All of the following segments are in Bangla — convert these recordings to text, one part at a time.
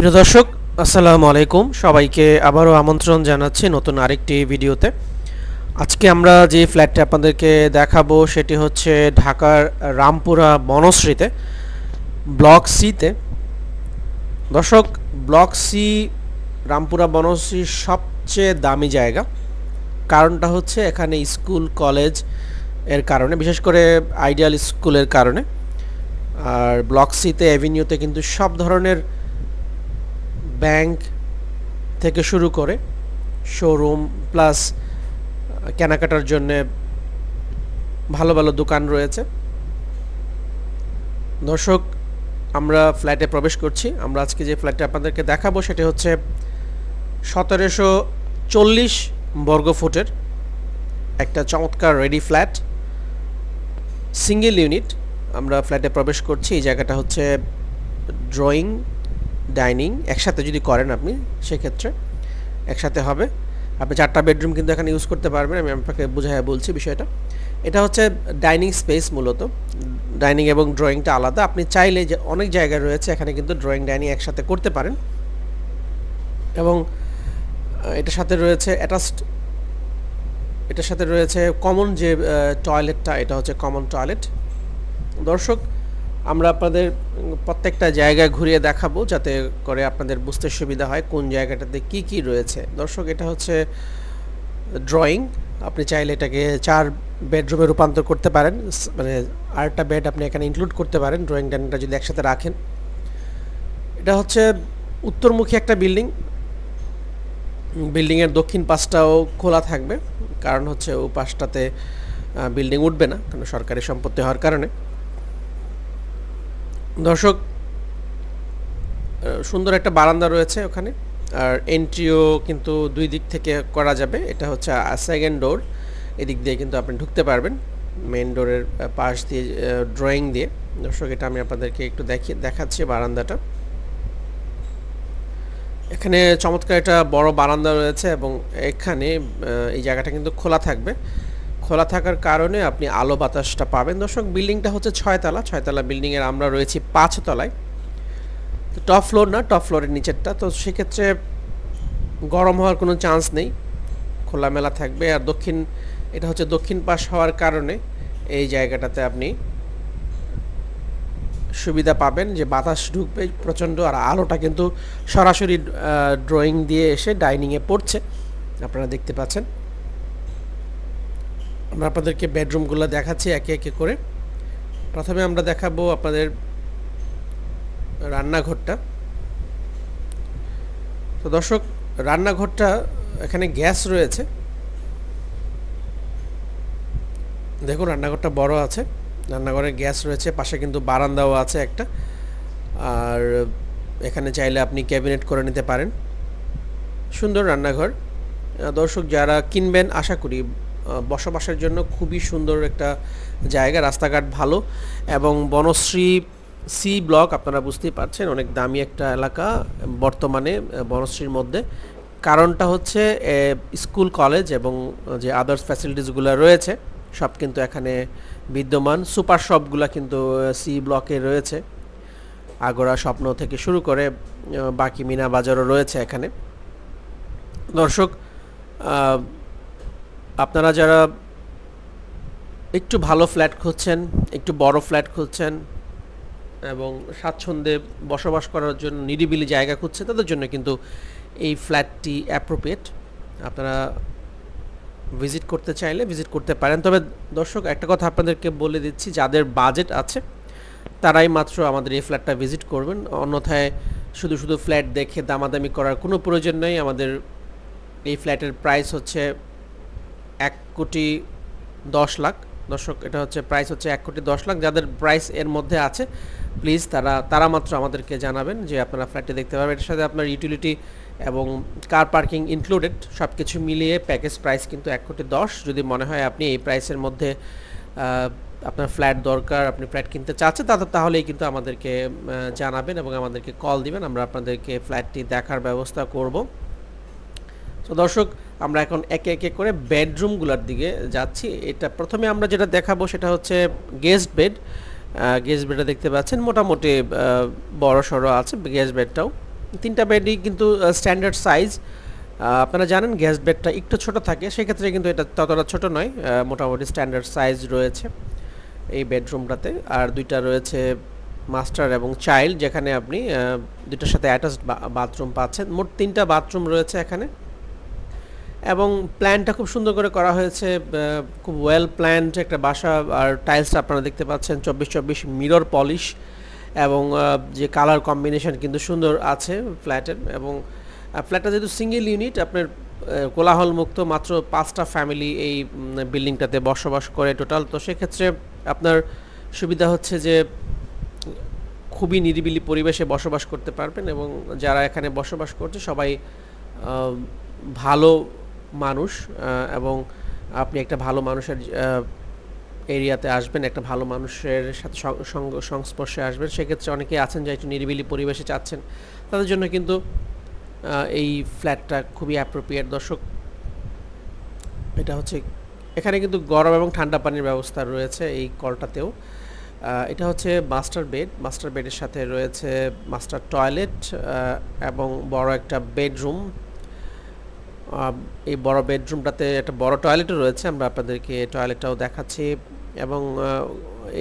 প্রিয় দর্শক, আসসালামু আলাইকুম। সবাইকে আবারও আমন্ত্রণ জানাচ্ছি নতুন আরেকটি ভিডিওতে। আজকে আমরা যে ফ্ল্যাটটি আপনাদেরকে দেখাবো সেটি হচ্ছে ঢাকার রামপুরা বনশ্রীতে, ব্লক সিতে। দর্শক, ব্লক সি রামপুরা বনশ্রীর সবচেয়ে দামি জায়গা। কারণটা হচ্ছে এখানে স্কুল, কলেজের কারণে, বিশেষ করে আইডিয়াল স্কুলের কারণে। আর ব্লক সিতে অ্যাভিনিউতে কিন্তু সব ধরনের ব্যাংক থেকে শুরু করে শোরুম প্লাস কেনাকাটার জন্যে ভালো ভালো দোকান রয়েছে। দর্শক, আমরা ফ্ল্যাটে প্রবেশ করছি। আমরা আজকে যে ফ্ল্যাটে আপনাদেরকে দেখাবো সেটি হচ্ছে সতেরোশো চল্লিশ বর্গফুটের একটা চমৎকার রেডি ফ্ল্যাট। সিঙ্গেল ইউনিট আমরা ফ্ল্যাটে প্রবেশ করছি। এই জায়গাটা হচ্ছে ড্রয়িং ডাইনিং একসাথে যদি করেন আপনি, সেক্ষেত্রে একসাথে হবে। আপনি চারটা বেডরুম কিন্তু এখানে ইউজ করতে পারবেন, আমি আপনাকে বোঝায় বলছি বিষয়টা। এটা হচ্ছে ডাইনিং স্পেস মূলত। ডাইনিং এবং ড্রয়িংটা আলাদা। আপনি চাইলে যে অনেক জায়গায় রয়েছে, এখানে কিন্তু ড্রয়িং ডাইনিং একসাথে করতে পারেন। এবং এটার সাথে রয়েছে অ্যাটাচড, এটার সাথে রয়েছে কমন যে টয়লেটটা, এটা হচ্ছে কমন টয়লেট। দর্শক আমরা আপনাদের প্রত্যেকটা জায়গায় ঘুরিয়ে দেখাবো যাতে করে আপনাদের বুঝতে সুবিধা হয় কোন জায়গাটাতে কি কি রয়েছে। দর্শক, এটা হচ্ছে ড্রয়িং আপনি চাইলে এটাকে চার বেডরুমে রূপান্তর করতে পারেন। মানে আরেকটা বেড আপনি এখানে ইনক্লুড করতে পারেন ড্রয়িং ডাইনিংটা যদি একসাথে রাখেন। এটা হচ্ছে উত্তরমুখী একটা বিল্ডিং বিল্ডিংয়ের দক্ষিণ পাশটাও খোলা থাকবে। কারণ হচ্ছে ও পাশটাতে বিল্ডিং উঠবে না, কারণ সরকারি সম্পত্তি হওয়ার কারণে। দর্শক সুন্দর একটা বারান্দা রয়েছে ওখানে, আর এন্ট্রিও কিন্তু দুই দিক থেকে করা যাবে। এটা হচ্ছে সেকেন্ড ডোর এদিক দিয়ে কিন্তু আপনি ঢুকতে পারবেন মেন ডোরের পাশ দিয়ে ড্রয়িং দিয়ে। দর্শক, এটা আমি আপনাদেরকে একটু দেখি, দেখাচ্ছি বারান্দাটা। এখানে চমৎকার একটা বড় বারান্দা রয়েছে এবং এখানে এই জায়গাটা কিন্তু খোলা থাকবে। খোলা থাকার কারণে আপনি আলো বাতাসটা পাবেন। দর্শক, বিল্ডিংটা হচ্ছে ছয়তলা ছয়তলা বিল্ডিংয়ের আমরা রয়েছি পাঁচতলায় টপ ফ্লোর না টপ ফ্লোরের নিচেরটা। তো সেক্ষেত্রে গরম হওয়ার কোনো চান্স নেই। খোলামেলা থাকবে। আর দক্ষিণ, এটা হচ্ছে দক্ষিণ পাশ হওয়ার কারণে এই জায়গাটাতে আপনি সুবিধা পাবেন যে বাতাস ঢুকবে প্রচণ্ড আর আলোটা কিন্তু সরাসরি ড্রয়িং দিয়ে এসে ডাইনিংয়ে পড়ছে। আপনারা দেখতে পাচ্ছেন। আমরা আপনাদেরকে বেডরুমগুলো দেখাচ্ছি একে একে করে। প্রথমে আমরা দেখাবো আপনাদের রান্নাঘরটা। তো দর্শক, রান্নাঘরটা এখানে গ্যাস রয়েছে। দেখুন, রান্নাঘরটা বড় আছে। রান্নাঘরে গ্যাস রয়েছে, পাশে কিন্তু বারান্দাও আছে একটা। আর এখানে চাইলে আপনি ক্যাবিনেট করে নিতে পারেন। সুন্দর রান্নাঘর। দর্শক, যারা কিনবেন, আশা করি বসবাসের জন্য খুবই সুন্দর একটা জায়গা, রাস্তাঘাট ভালো এবং বনশ্রী সি ব্লক আপনারা বুঝতেই পারছেন, অনেক দামি একটা এলাকা বর্তমানে বনশ্রীর মধ্যে। কারণটা হচ্ছে স্কুল, কলেজ এবং যে আদার্স ফ্যাসিলিটিসগুলো রয়েছে, সব কিন্তু এখানে বিদ্যমান। সুপার শপগুলো কিন্তু সি ব্লকে রয়েছে। আগরা স্বপ্ন থেকে শুরু করে বাকি মিনা বাজারও রয়েছে এখানে। দর্শক আপনারা যারা একটু ভালো ফ্ল্যাট খুঁজছেন, একটু বড় ফ্ল্যাট খুঁজছেন এবং স্বাচ্ছন্দ্যে বসবাস করার জন্য নিরিবিলি জায়গা খুঁজছে তাদের জন্য কিন্তু এই ফ্ল্যাটটি অ্যাপ্রোপ্রিয়েট আপনারা ভিজিট করতে চাইলে ভিজিট করতে পারেন। তবে দর্শক, একটা কথা আপনাদেরকে বলে দিচ্ছি, যাদের বাজেট আছে, তারাই মাত্র আমাদের এই ফ্ল্যাটটা ভিজিট করবেন। অন্যথায় শুধু শুধু ফ্ল্যাট দেখে দামাদামি করার কোনো প্রয়োজন নেই। আমাদের এই ফ্ল্যাটের প্রাইস হচ্ছে এক কোটি দশ লাখ। দর্শক, এটা হচ্ছে প্রাইস হচ্ছে এক কোটি দশ লাখ। যাদের প্রাইস এর মধ্যে আছে প্লিজ তারা তারা মাত্র আমাদেরকে জানাবেন যে আপনারা ফ্ল্যাটটি দেখতে পারবেন। এটার সাথে আপনার ইউটিলিটি এবং কার পার্কিং ইনক্লুডেড সব কিছু মিলিয়ে প্যাকেজ প্রাইস কিন্তু এক কোটি দশ। যদি মনে হয় আপনি এই প্রাইসের মধ্যে আপনার ফ্ল্যাট দরকার, আপনি ফ্ল্যাট কিনতে চাচ্ছেন তাতে তাহলেই কিন্তু আমাদেরকে জানাবেন এবং আমাদেরকে কল দিবেন। আমরা আপনাদেরকে ফ্ল্যাটটি দেখার ব্যবস্থা করব। তো দর্শক আমরা এখন একে একে করে বেডরুমগুলোর দিকে যাচ্ছি। এটা প্রথমে আমরা যেটা দেখাবো সেটা হচ্ছে গেস্ট বেড গেস্ট বেডটা দেখতে পাচ্ছেন, মোটামুটি বড় সড়ো আছে গেস্ট বেডটাও তিনটা বেডই কিন্তু স্ট্যান্ডার্ড সাইজ আপনারা জানেন গ্যাস বেডটা একটু ছোট থাকে, সেক্ষেত্রে কিন্তু এটা ততটা ছোট নয় মোটামুটি স্ট্যান্ডার্ড সাইজ রয়েছে এই বেডরুমটাতে আর দুইটা রয়েছে মাস্টার এবং চাইল্ড যেখানে আপনি দুইটার সাথে অ্যাটাচড বাথরুম পাচ্ছেন। মোট তিনটা বাথরুম রয়েছে এখানে। এবং প্ল্যানটা খুব সুন্দর করে করা হয়েছে খুব ওয়েল প্ল্যান্ড একটা বাসা আর টাইলসটা আপনারা দেখতে পাচ্ছেন, চব্বিশ চব্বিশ মিরর পলিশ এবং যে কালার কম্বিনেশন কিন্তু সুন্দর আছে ফ্ল্যাটের এবং ফ্ল্যাটটা যেহেতু সিঙ্গেল ইউনিট আপনার কোলাহল মুক্ত মাত্র পাঁচটা ফ্যামিলি এই বিল্ডিংটাতে বসবাস করে টোটাল তো সেক্ষেত্রে আপনার সুবিধা হচ্ছে যে খুবই নিরিবিলি পরিবেশে বসবাস করতে পারবেন এবং যারা এখানে বসবাস করছে সবাই ভালো মানুষ এবং আপনি একটা ভালো মানুষের এরিয়াতে আসবেন, একটা ভালো মানুষের সাথে সংস্পর্শে আসবেন। সেক্ষেত্রে অনেকে আছেন যা একটু নিরিবিলি পরিবেশে চাচ্ছেন তাদের জন্য কিন্তু এই ফ্ল্যাটটা খুবই অ্যাপ্রোপ্রিয়েট দর্শক, এটা হচ্ছে, এখানে কিন্তু গরম এবং ঠান্ডা পানির ব্যবস্থা রয়েছে এই কলটাতেও। এটা হচ্ছে মাস্টার বেড মাস্টার বেডের সাথে রয়েছে মাস্টার টয়লেট এবং বড় একটা বেডরুম এই বড় বেডরুমটাতে একটা বড় টয়লেটও রয়েছে, আমরা আপনাদেরকে টয়লেটটাও দেখাচ্ছি। এবং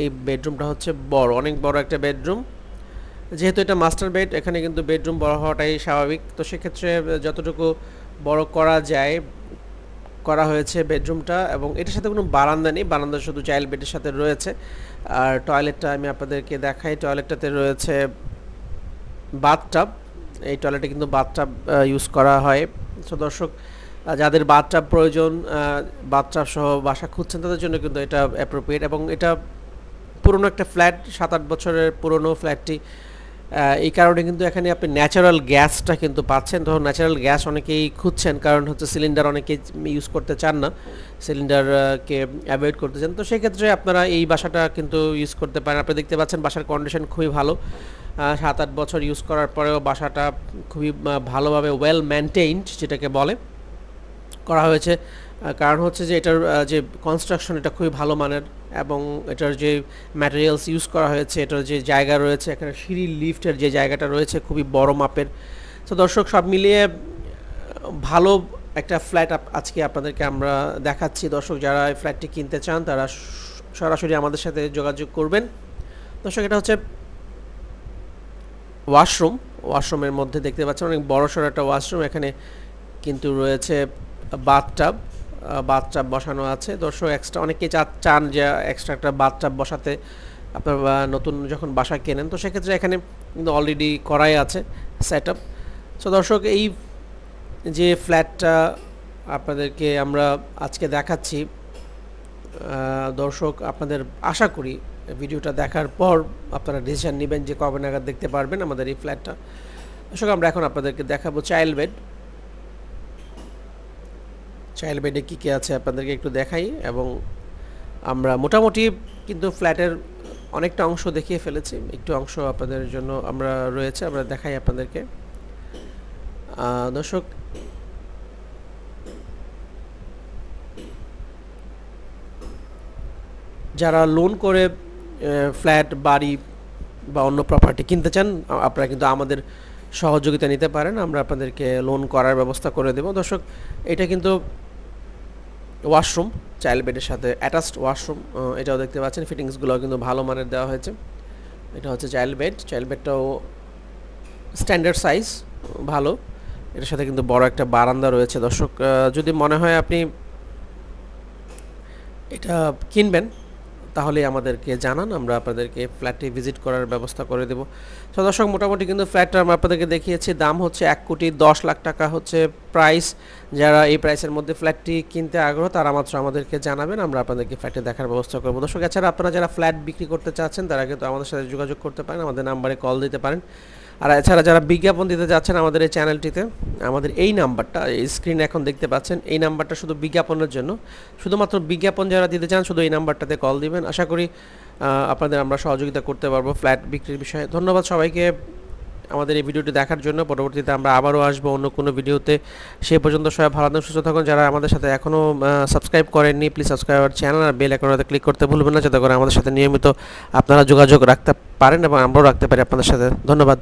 এই বেডরুমটা হচ্ছে বড়, অনেক বড় একটা বেডরুম। যেহেতু এটা মাস্টার বেড, এখানে কিন্তু বেডরুম বড় হওয়াটাই স্বাভাবিক। তো সেক্ষেত্রে যতটুকু বড় করা যায়, করা হয়েছে বেডরুমটা। এবং এটার সাথে কোনো বারান্দা নেই, বারান্দা শুধু চাইল্ড বেডের সাথে রয়েছে। আর টয়লেটটা আমি আপনাদেরকে দেখাই, টয়লেটটাতে রয়েছে বাথটাব। এই টয়লেটে কিন্তু বাথটাব ইউজ করা হয়। দর্শক যাদের বাথটাব প্রয়োজন বাথটাব সহ বাসা খুঁজছেন, তাদের জন্য কিন্তু এটা অ্যাপ্রোপ্রিয়েট এবং এটা পুরনো একটা ফ্ল্যাট সাত আট বছরের পুরনো ফ্ল্যাটটি এই কারণে কিন্তু এখানে আপনি ন্যাচারাল গ্যাসটা কিন্তু পাচ্ছেন। ধরুন ন্যাচারাল গ্যাস অনেকেই খুঁজছেন, কারণ হচ্ছে সিলিন্ডার অনেকে ইউজ করতে চান না সিলিন্ডারকে অ্যাভয়েড করতে চান। তো সেক্ষেত্রে আপনারা এই বাসাটা কিন্তু ইউজ করতে পারেন। আপনি দেখতে পাচ্ছেন বাসার কন্ডিশন খুবই ভালো। সাত আট বছর ইউজ করার পরেও বাসাটা খুবই ভালোভাবে ওয়েল মেনটেইনড যেটাকে বলে। করা হয়েছে কারণ হচ্ছে যে এটার যে কনস্ট্রাকশন এটা খুবই ভালো মানের এবং এটার যে ম্যাটেরিয়ালস ইউজ করা হয়েছে, এটার যে জায়গা রয়েছে, এখানে সিঁড়ি লিফটের যে জায়গাটা রয়েছে খুবই বড় মাপের। তো দর্শক, সব মিলিয়ে ভালো একটা ফ্ল্যাট আজকে আপনাদেরকে আমরা দেখাচ্ছি। দর্শক, যারা এই ফ্ল্যাটটি কিনতে চান, তারা সরাসরি আমাদের সাথে যোগাযোগ করবেন। দর্শক, এটা হচ্ছে ওয়াশরুম, ওয়াশরুমের মধ্যে দেখতে পাচ্ছেন অনেক বড় সড়ো একটা ওয়াশরুম, এখানে কিন্তু রয়েছে বাথটাব বাথটাব বসানো আছে। দর্শক এক্সট্রা অনেকেই চান যে এক্সট্রা একটা বাথটাব বসাতে আপনার নতুন যখন বাসা কেনেন, তো সেক্ষেত্রে এখানে কিন্তু অলরেডি করাই আছে সেট আপ সো দর্শক, এই যে ফ্ল্যাটটা আপনাদেরকে আমরা আজকে দেখাচ্ছি দর্শক, আপনাদের আশা করি ভিডিওটা দেখার পর আপনারা ডিসিশান নেবেন যে কবে নাগাদ দেখতে পারবেন আমাদের এই ফ্ল্যাটটা দর্শক, আমরা এখন আপনাদেরকে দেখাবো চাইল্ড বেড চাইল্ড বেডে কী কী আছে আপনাদেরকে একটু দেখাই এবং আমরা মোটামুটি কিন্তু ফ্ল্যাটের অনেকটা অংশ দেখিয়ে ফেলেছি। একটু অংশ আপনাদের জন্য আমরা রয়েছে, আমরা দেখাই আপনাদেরকে। দর্শক, যারা লোন করে ফ্ল্যাট, বাড়ি বা অন্য প্রপার্টি কিনতে চান আপনারা কিন্তু আমাদের সহযোগিতা নিতে পারেন। আমরা আপনাদেরকে লোন করার ব্যবস্থা করে দেব। দর্শক, এটা কিন্তু ওয়াশরুম চাইল্ড বেডের সাথে অ্যাটাচড ওয়াশরুম এটাও দেখতে পাচ্ছেন। ফিটিংসগুলো কিন্তু ভালো মানের দেওয়া হয়েছে। এটা হচ্ছে চাইল্ড বেড চাইল্ড বেডটাও স্ট্যান্ডার্ড সাইজ ভালো। এটার সাথে কিন্তু বড় একটা বারান্দা রয়েছে। দর্শক যদি মনে হয় আপনি এটা কিনবেন তাহলে আমাদেরকে জানান, আমরা আপনাদেরকে ফ্ল্যাটটি ভিজিট করার ব্যবস্থা করে দেবো। তো দর্শক, মোটামুটি কিন্তু ফ্ল্যাটটা আমরা আপনাদেরকে দেখিয়েছি, দাম হচ্ছে এক কোটি দশ লাখ টাকা হচ্ছে প্রাইস যারা এই প্রাইসের মধ্যে ফ্ল্যাটটি কিনতে আগ্রহ, তারা মাত্র আমাদেরকে জানাবেন, আমরা আপনাদেরকে ফ্ল্যাটে দেখার ব্যবস্থা করব। দর্শক, এছাড়া আপনারা যারা ফ্ল্যাট বিক্রি করতে চাচ্ছেন, তারা কিন্তু আমাদের সাথে যোগাযোগ করতে পারেন, আমাদের নাম্বারে কল দিতে পারেন। আর এছাড়া যারা বিজ্ঞাপন দিতে যাচ্ছেন আমাদের এই চ্যানেলটিতে, আমাদের এই নাম্বারটা স্ক্রিনে এখন দেখতে পাচ্ছেন, এই নাম্বারটা শুধু বিজ্ঞাপনের জন্য। শুধুমাত্র বিজ্ঞাপন যারা দিতে চান শুধু এই নাম্বারটাতে কল দিবেন। আশা করি আপনাদের আমরা সহযোগিতা করতে পারব ফ্ল্যাট বিক্রির বিষয়ে। ধন্যবাদ সবাইকে আমাদের এই ভিডিওটি দেখার জন্য। পরবর্তীতে আমরা আবারও আসব অন্য কোনো ভিডিওতে। সে পর্যন্ত সবাই ভালো থাকুন, সুস্থ থাকুন। যারা আমাদের সাথে এখনও সাবস্ক্রাইব করেননি প্লিজ সাবস্ক্রাইব আর চ্যানেল আর বেল আইকনটাতে ক্লিক করতে ভুলবেন না, যাতে করে আমাদের সাথে নিয়মিত আপনারা যোগাযোগ রাখতে পারেন এবং আমরাও রাখতে পারি আপনাদের সাথে। ধন্যবাদ।